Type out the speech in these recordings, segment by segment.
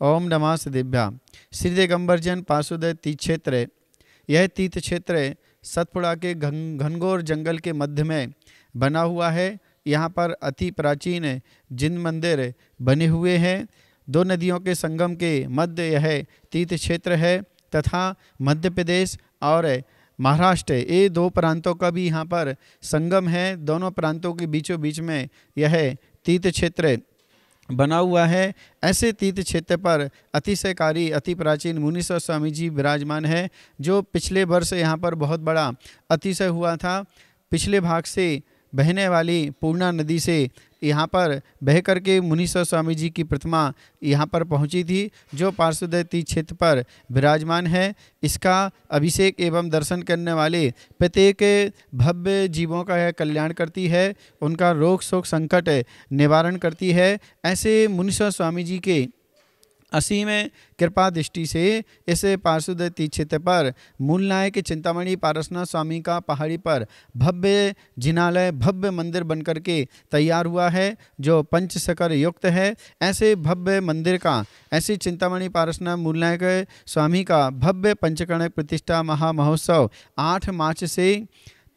ओम नमः सिद्धिभ्या। श्री दिगंबर जन पार्षद तीर्थ क्षेत्र यह तीर्थ क्षेत्र सतपुड़ा के घन, घनघोर जंगल के मध्य में बना हुआ है। यहाँ पर अति प्राचीन जिन मंदिर बने हुए हैं, दो नदियों के संगम के मध्य यह तीर्थ क्षेत्र है तथा मध्य प्रदेश और महाराष्ट्र। ये दो प्रांतों का भी यहाँ पर संगम है। दोनों प्रांतों के बीचों बीच में यह तीर्थ क्षेत्र बना हुआ है। ऐसे तीर्थ क्षेत्र पर अतिशयकारी, अति प्राचीन मुनीश्वर स्वामी जी विराजमान है, जो पिछले वर्ष यहाँ पर बहुत बड़ा अतिशय हुआ था। पिछले भाग से बहने वाली पूर्णा नदी से यहाँ पर बह करके मुनीश्वर स्वामी जी की प्रतिमा यहाँ पर पहुँची थी, जो पार्श्वदैती क्षेत्र पर विराजमान है। इसका अभिषेक एवं दर्शन करने वाले प्रत्येक भव्य जीवों का यह कल्याण करती है, उनका रोग शोक संकट निवारण करती है। ऐसे मुनीश्वर स्वामी जी के असीम कृपा दृष्टि से इस पार्श्वदती क्षेत्र पर मूल नायक चिंतामणि पारसनाथ स्वामी का पहाड़ी पर भव्य जिनालय, भव्य मंदिर बनकर के तैयार हुआ है, जो पंच सकर युक्त है। ऐसे भव्य मंदिर का, ऐसे चिंतामणि पारसनाथ मूल नायक स्वामी का भव्य पंचकर्ण प्रतिष्ठा महामहोत्सव आठ मार्च से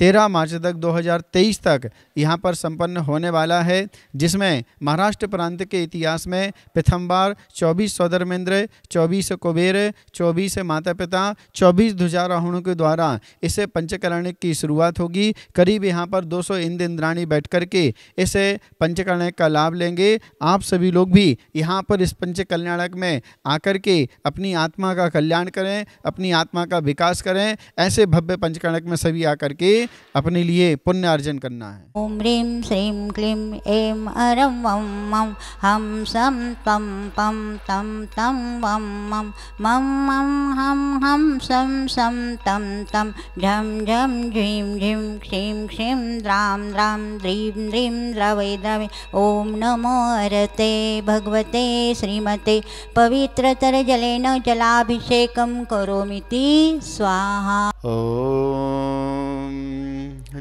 तेरह मार्च तक 2023 तक यहाँ पर संपन्न होने वाला है, जिसमें महाराष्ट्र प्रांत के इतिहास में प्रथम बार चौबीस सौधर्मेंद्र, चौबीस कुबेर, चौबीस माता पिता चौबीस ध्वजारोहणों के द्वारा इसे पंचकरण की शुरुआत होगी। करीब यहाँ पर 200 इंद्र इंद्राणी बैठ कर के इस पंचकर्ण का लाभ लेंगे। आप सभी लोग भी यहाँ पर इस पंचकल्याणक में आकर के अपनी आत्मा का कल्याण करें, अपनी आत्मा का विकास करें। ऐसे भव्य पंचकर्णक में सभी आकर के अपने लिए पुण्य अर्जन करना है। ओम ह्रीं श्रीं क्लीं ऐं अरं वम मं हं सं तम पं तम तं वं मम मम मं हं हं सं सं तं तं झं झं झीं झीं क्षीं क्षीं द्रां द्रां द्रीं द्रीं द्रवै द्रवे ओम नमो हरते भगवते श्रीमते पवित्रतरजलेन जलाभिषेकं करोमीति स्वाहा। ओम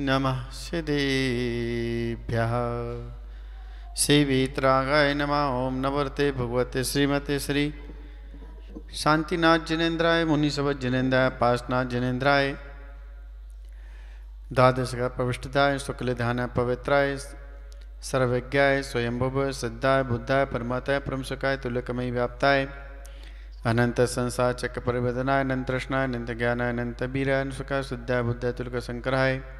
नमः सिद्धेभ्यः शिवीत्रागाय नमः। ओम नवर्ते भगवते श्रीमते श्री शांतिनाथ जिनेन्द्राय मुनिसवत जिनेन्द्राय पासनाथ जिनेन्द्राय द्वादश प्रविष्टताय शुक्ल ध्यान पवित्राय, सर्वज्ञाय, स्वयंभुव सिद्धाय बुद्धाय परमाताय परमसुखाय तुल्यकमय व्याप्ताय, अनंत संसार चक्र परिवर्तनाय, अनंत कृष्णाय अनंत ज्ञानाय, अनंत वीराय सुखाय, शुद्धाय, बुद्धाय तुल्य शंकराय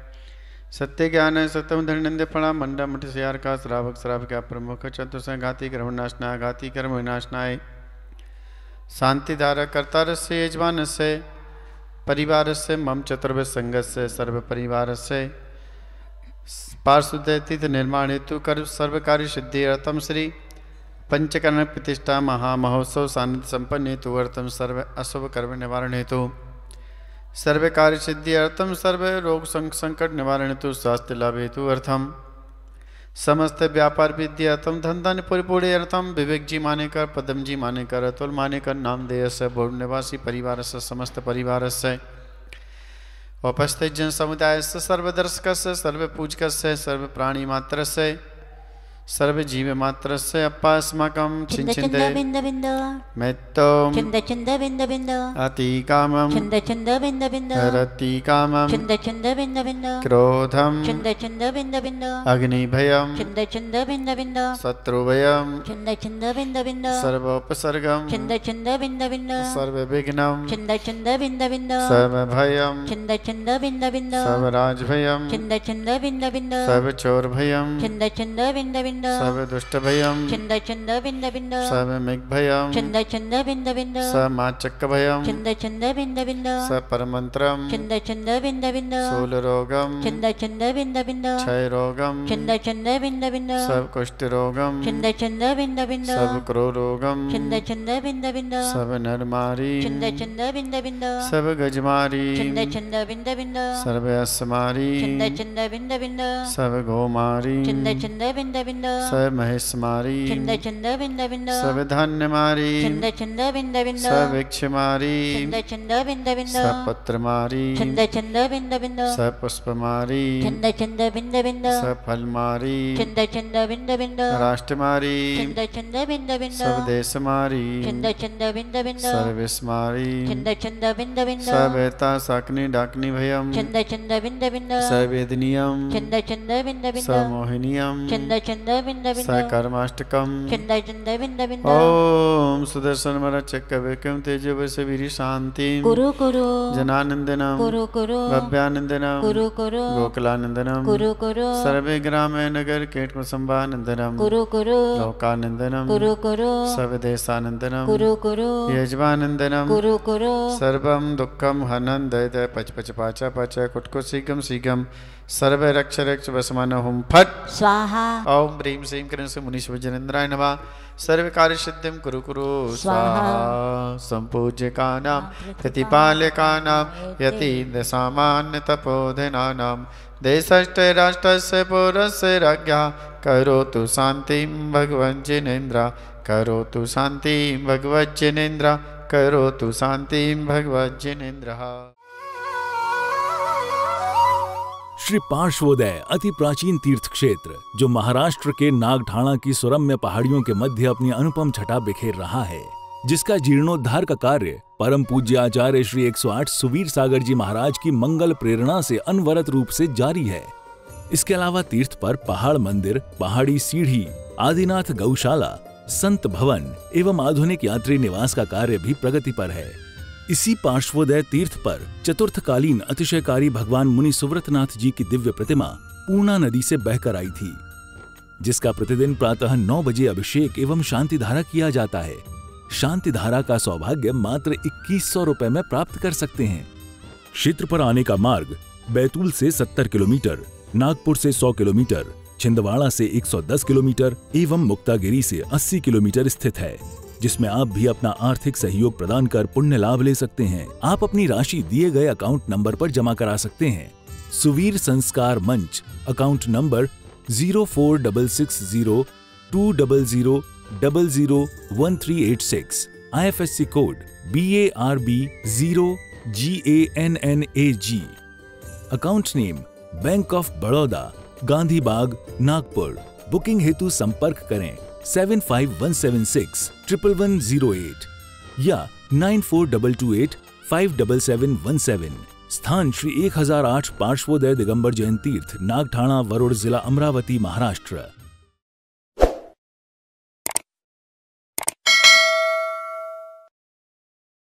सत्य ज्ञान है सत्यम धनंद फणा मंडा मठ सियार का श्रावक श्राव का प्रमुख चतुर्थ घाती कर्म नाशनाय घाती कर्म विनाशनाय। शांति धारक कर्ता से यजमान से परिवार से मम चतुर्भ संगत से सर्व परिवार से पार्षुदित निर्माण हेतु कर सर्वकारी सिद्धि रतम श्री। पंचकर्ण प्रतिष्ठा महामहोत्सव सानिध्य संपन्न हेतु अर्थम सर्व अशुभ कर्म निवारण हेतु। सर्व कार्य सिद्धि अर्थम, सर्व रोग संकट निवारण हेतु स्वास्थ्य लाभ हेतु अर्थम। समस्त व्यापार विद्या अर्थम, धन धन परिपूर्ण अर्थम। विवेक जी माने कर पदम जी माने कर अतुल माने कर नाम देय से बोर्ड निवासी परिवार से, समस्त परिवार से। उपस्थित जन समुदाय से, सर्वदर्शक से सर्व पूजक से सर्व प्राणी मात्र से। सर्व जीव मात्र से अप्पास्माकं छिन्द छिन्द छिञ्चिन्ते बिन्द बिन्द मेत्तं छिन्द छिन्द बिन्द बिन्द अतिकामं छिन्द छिन्द बिन्द बिन्द रतिकामं छिन्द छिन्द बिन्द बिन्द क्रोधं छिन्द छिन्द बिन्द बिन्द अग्निभयं छिन्द छिन्द बिन्द बिन्द शत्रुभयं छिन्द छिन्द बिन्द बिन्द सर्वोपसर्गं छिन्द छिन्द बिन्द बिन्द सर्वविघ्नं छिन्द छिन्द बिन्द बिन्द सर्वभयं छिन्द छिन्द बिन्द बिन्द सर्वराजभयं छिन्द छिन्द बिन्द बिन्द सर्वचोरभयं छिन्द छिन्द बिन्द बिन्द सर्वदुष्टभयं छिन्द छिन्द बिन्द बिन्द सर्वमिग्भयं छिन्द छिन्द बिन्द बिन्द समाचक्कभयं छिन्द छिन्द बिन्द बिन्द सपरमन्त्रं छिन्द छिन्द बिन्द बिन्द शूलरोगं छिन्द छिन्द बिन्द बिन्द क्षयरोगं छिन्द छिन्द बिन्द बिन्द सबकुष्ठरोगं छिन्द छिन्द बिन्द बिन्द सबक्रोरोगं छिन्द छिन्द बिन्द बिन्द सबनरमारी छिन्द छिन्द बिन्द बिन्द सबगजमारी छिन्द छिन्द बिन्द बिन्द सर्वस्मारी छिन्द छिन्द बिन्द बिन्द सबगोमारी छिन्द छिन्द बिन्द बिन्द स महेशमारी चंद चंद बिंद बिंद स विधान्यमारी चंद चंद बिंद बिंद स वृक्षमारी चंद चंद बिंद बिंद स पत्रमारी चंद चंद बिंद बिंद स पुष्पमारी चंद चंद बिंद बिंद स फलमारी चंद चंद बिंद बिंद राष्ट्रमारी चंद चंद बिंद बिंद स्वदेशमारी चंद चंद बिंद बिंद सर्विस्मारी चंद चंद बिंद बिंद स वेता साकनी डाकनी भयम चंद चंद बिंद बिंद वेदनीयम चंद चंद बिंद बिंद स मोहिनीयम चंद चंद बिंद बिंद स कर्माष्टकम चंद चंद बिंद बिंद ओम सुदर्शन मरचक्कविक्रम तेजवश वीर शांति गुरु गुरु जनानंदनम गुरु गुरु भव्यानंदनम गुरु गुरु गोकुलानंदनम गुरु गुरु सर्वे ग्राम नगर संभानंदनम गुरु गुरु लोकानंदनम गुरु गुरु सर्वदेशानंदनम गुरु गुरु गुरु सर्वम दुःखम हनंद पच पच पाचा पच। कुटको सीगम सीगम सर्व रक्ष रक्ष वसमान फट। स्वाहा। ओम ह्रीं श्रीं क्रीं से मुनीश्वर जनेन्द्राय नमः सर्व कार्य सिद्धिम कुरु कुरु स्वाहा। संपूज्यकानां प्रतिपालकानां यतीन्द्र सामान्य तपोधनानां देशस्य राष्ट्रस्य पौरस्य राज्ञा करोतु शान्तिं भगवन् जिनेन्द्र करोतु शान्तिं भगवत् जिनेन्द्र करोतु शान्तिं भगवत् श्री पार्श्वोदय, अति प्राचीन तीर्थ क्षेत्र जो महाराष्ट्र के नागठाणा की सुरम्य पहाड़ियों के मध्य अपनी अनुपम छटा बिखेर रहा है, जिसका जीर्णोद्धार का कार्य परम पूज्य आचार्य श्री 108 सुवीर सागर जी महाराज की मंगल प्रेरणा से अनवरत रूप से जारी है। इसके अलावा तीर्थ पर पहाड़ मंदिर, पहाड़ी सीढ़ी, आदिनाथ गौशाला, संत भवन एवं आधुनिक यात्री निवास का कार्य भी प्रगति पर है। इसी पार्श्वोदय तीर्थ पर चतुर्थकालीन अतिशयकारी भगवान मुनि सुव्रतनाथ जी की दिव्य प्रतिमा पूर्णा नदी से बहकर आई थी, जिसका प्रतिदिन प्रातः नौ बजे अभिषेक एवं शांति धारा किया जाता है। शांति धारा का सौभाग्य मात्र इक्कीस सौ रूपए में प्राप्त कर सकते हैं। क्षेत्र पर आने का मार्ग बैतूल से 70 किलोमीटर, नागपुर से 100 किलोमीटर, छिंदवाड़ा से 110 किलोमीटर एवं मुक्तागिरी से 80 किलोमीटर स्थित है। जिसमें आप भी अपना आर्थिक सहयोग प्रदान कर पुण्य लाभ ले सकते हैं। आप अपनी राशि दिए गए अकाउंट नंबर पर जमा करा सकते हैं। Suvir Sanskar Manch account number zero four double six zero two double zero double zero one three eight six I F S C code B A R B zero G A N N A G account name Bank of Baroda Gandhi Bagh Nagpur booking हेतु संपर्क करें। Seven five one seven six triple one zero eight या nine four double two eight five double seven one seven स्थान श्री एक हज़ार आठ पार्श्वोदय दिगंबर जैन तीर्थ नागठाणा वरुड़ जिला अमरावती महाराष्ट्र।